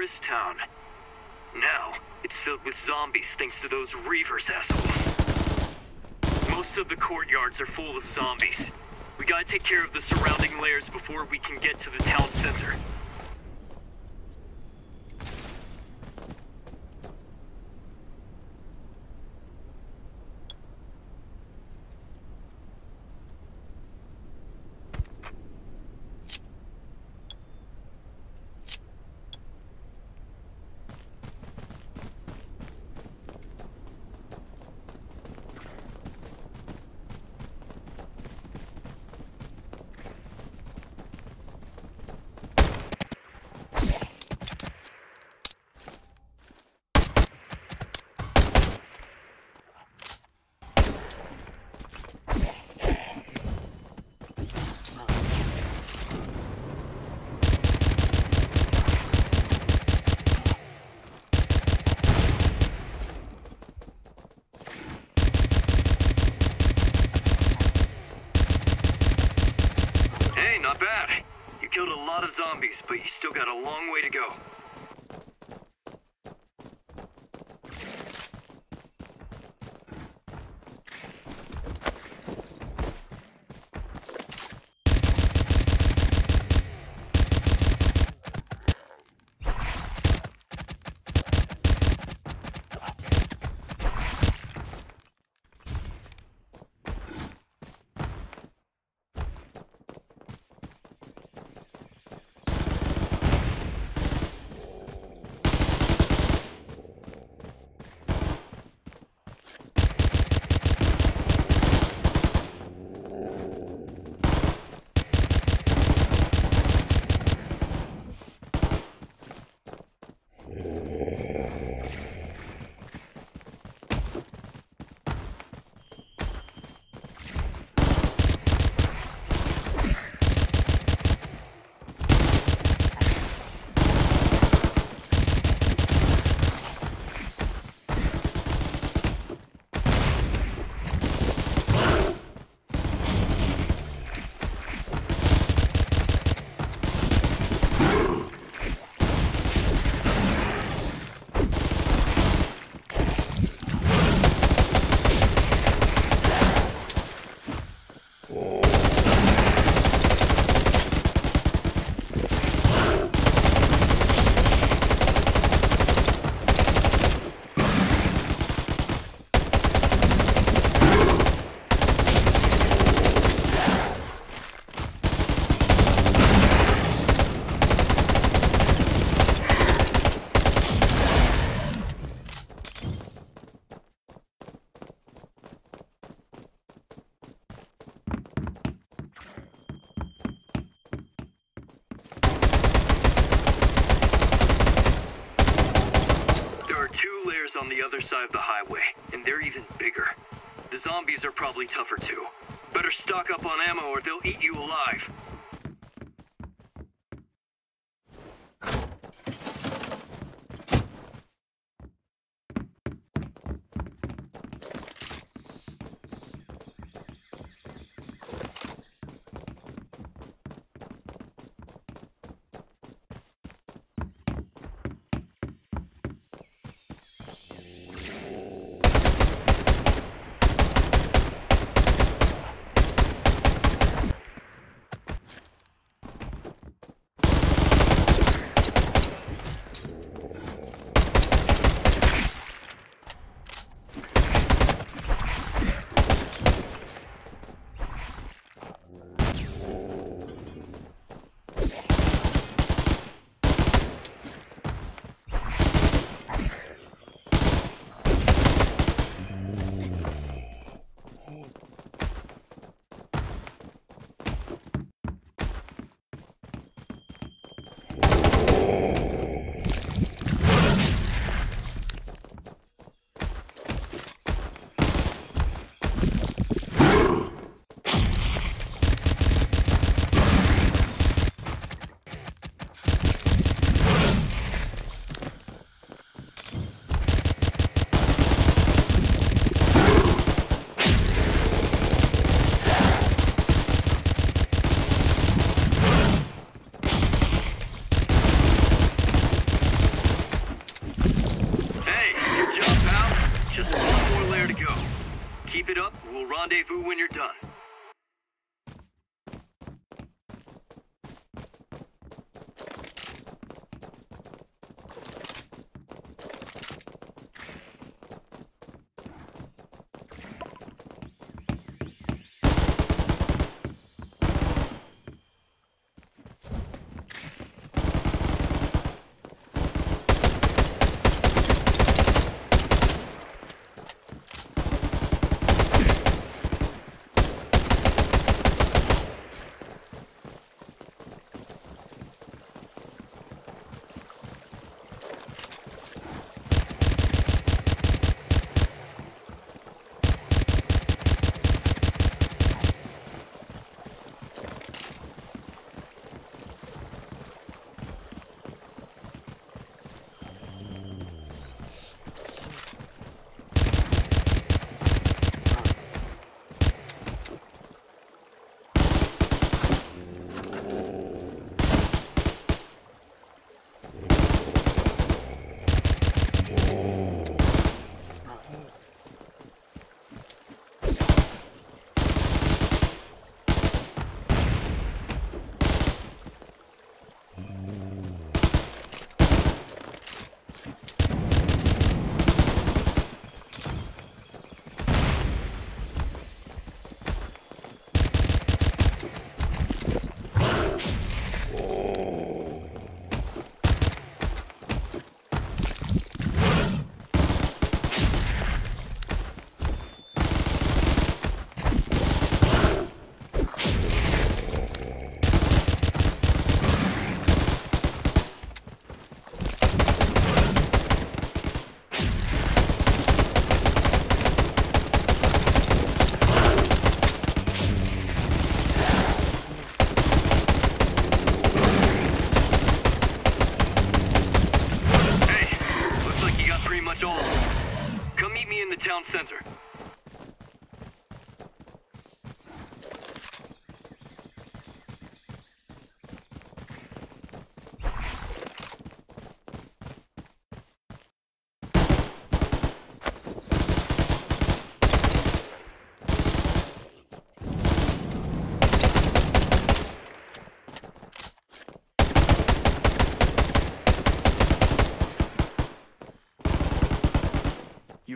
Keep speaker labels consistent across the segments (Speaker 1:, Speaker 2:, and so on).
Speaker 1: tourist town. Now, it's filled with zombies thanks to those Reavers assholes. Most of the courtyards are full of zombies. We gotta take care of the surrounding layers before we can get to the town center. Killed a lot of zombies, but you still got a long way to go. The other side of the highway, and they're even bigger. The zombies are probably tougher too. Better stock up on ammo or they'll eat you alive. to go. Keep it up, we'll rendezvous when you're done.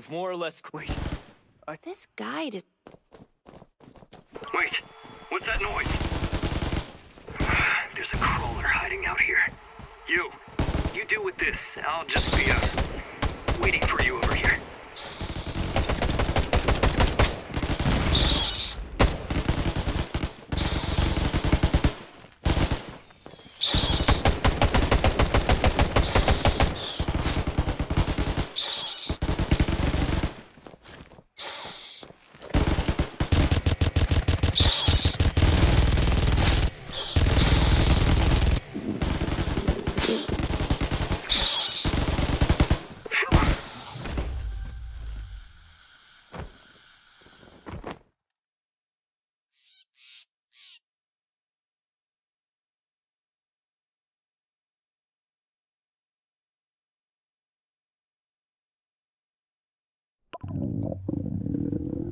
Speaker 2: You've more or less. Wait.
Speaker 3: This guide is.
Speaker 1: Wait, what's that noise? There's a crawler hiding out here. You, you deal with this. I'll just be, uh, waiting for you over here. うん。